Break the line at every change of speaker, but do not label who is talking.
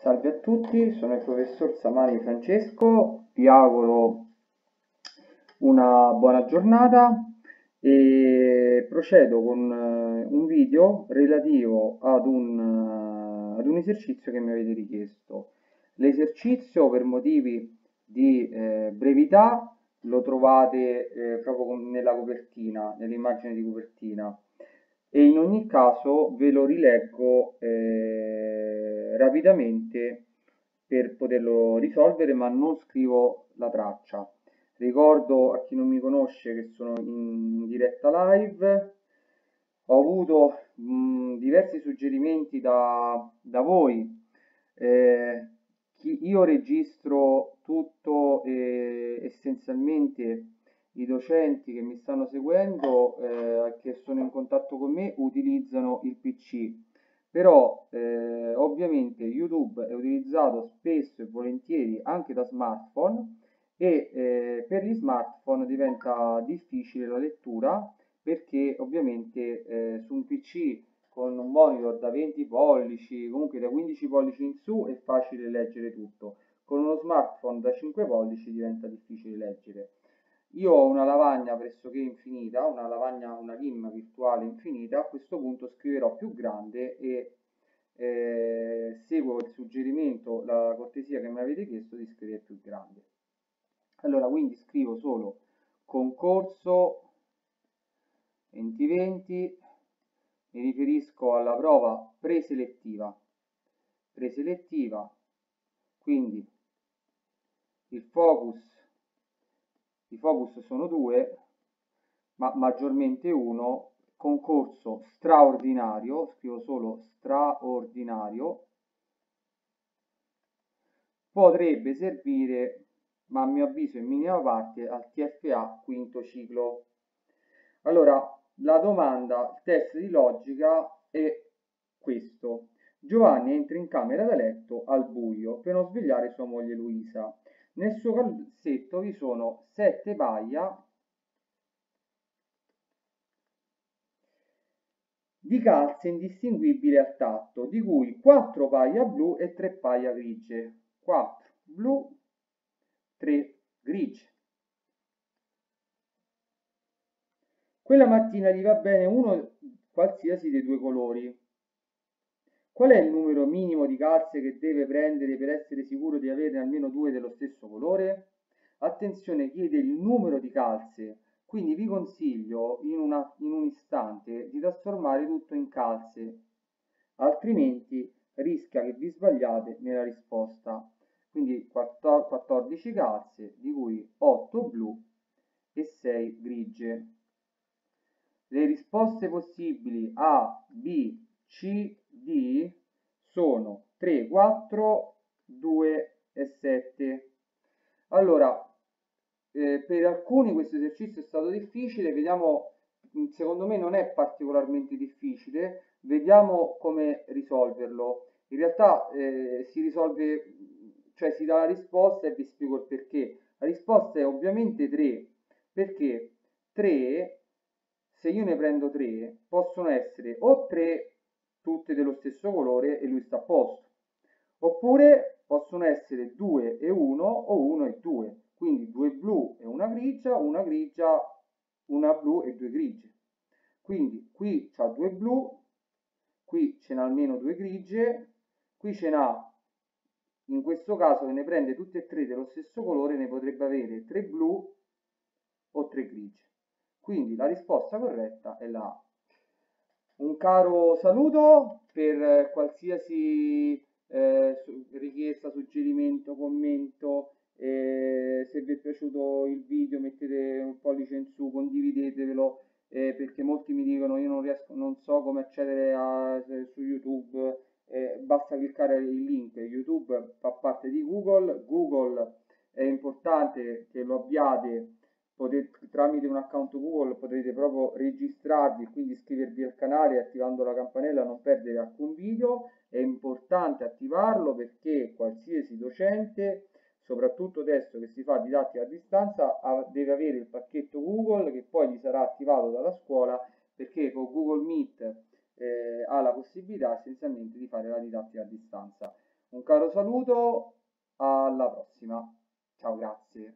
Salve a tutti, sono il professor Samani Francesco, vi auguro una buona giornata e procedo con eh, un video relativo ad un, eh, ad un esercizio che mi avete richiesto. L'esercizio per motivi di eh, brevità lo trovate eh, proprio nella copertina, nell'immagine di copertina e in ogni caso ve lo rileggo eh, rapidamente per poterlo risolvere ma non scrivo la traccia. Ricordo a chi non mi conosce che sono in diretta live. Ho avuto mh, diversi suggerimenti da, da voi. Eh, chi, io registro tutto eh, essenzialmente i docenti che mi stanno seguendo, eh, che sono in contatto con me, utilizzano il PC. Però eh, ovviamente YouTube è utilizzato spesso e volentieri anche da smartphone e eh, per gli smartphone diventa difficile la lettura perché ovviamente eh, su un PC con un monitor da 20 pollici, comunque da 15 pollici in su è facile leggere tutto. Con uno smartphone da 5 pollici diventa difficile leggere. Io ho una lavagna pressoché infinita, una lavagna, una LIM virtuale infinita, a questo punto scriverò più grande e eh, seguo il suggerimento, la cortesia che mi avete chiesto di scrivere più grande. Allora, quindi scrivo solo concorso 2020, mi riferisco alla prova preselettiva, preselettiva, quindi il focus i focus sono due, ma maggiormente uno, concorso straordinario, scrivo solo straordinario, potrebbe servire, ma a mio avviso in minima parte, al TFA quinto ciclo. Allora, la domanda, il test di logica è questo. Giovanni entra in camera da letto al buio per non svegliare sua moglie Luisa. Nel suo cassetto vi sono sette paia di calze indistinguibili al tatto, di cui 4 paia blu e 3 paia grigie. 4 blu, 3 grigie. Quella mattina gli va bene uno qualsiasi dei due colori. Qual è il numero minimo di calze che deve prendere per essere sicuro di averne almeno due dello stesso colore? Attenzione, chiede il numero di calze, quindi vi consiglio in, una, in un istante di trasformare tutto in calze, altrimenti rischia che vi sbagliate nella risposta. Quindi 14 calze, di cui 8 blu e 6 grigie. Le risposte possibili A, B, C, D sono 3, 4, 2 e 7. Allora, eh, per alcuni questo esercizio è stato difficile, vediamo, mm, secondo me non è particolarmente difficile, vediamo come risolverlo. In realtà eh, si risolve, cioè si dà la risposta e vi spiego il perché. La risposta è ovviamente 3, perché 3, se io ne prendo 3, possono essere o 3 tutte dello stesso colore e lui sta a posto. Oppure possono essere 2 e 1 o 1 e 2, quindi 2 blu e una grigia, una grigia, una blu e due grigie. Quindi qui c'ha due blu, qui ce n'ha almeno due grigie, qui ce n'ha, in questo caso se ne prende tutte e tre dello stesso colore, ne potrebbe avere 3 blu o 3 grigie. Quindi la risposta corretta è la A. Un caro saluto per qualsiasi eh, richiesta, suggerimento, commento. Eh, se vi è piaciuto il video mettete un pollice in su, condividetevelo eh, perché molti mi dicono io non riesco, non so come accedere a, su YouTube. Eh, basta cliccare il link. YouTube fa parte di Google. Google è importante che lo abbiate potete, tramite un account Google potrete proprio registrarvi e quindi iscrivervi al canale attivando la campanella non perdere alcun video è importante attivarlo perché qualsiasi docente soprattutto adesso che si fa didattica a distanza deve avere il pacchetto Google che poi gli sarà attivato dalla scuola perché con Google Meet eh, ha la possibilità essenzialmente di fare la didattica a distanza Un caro saluto, alla prossima. Ciao, grazie.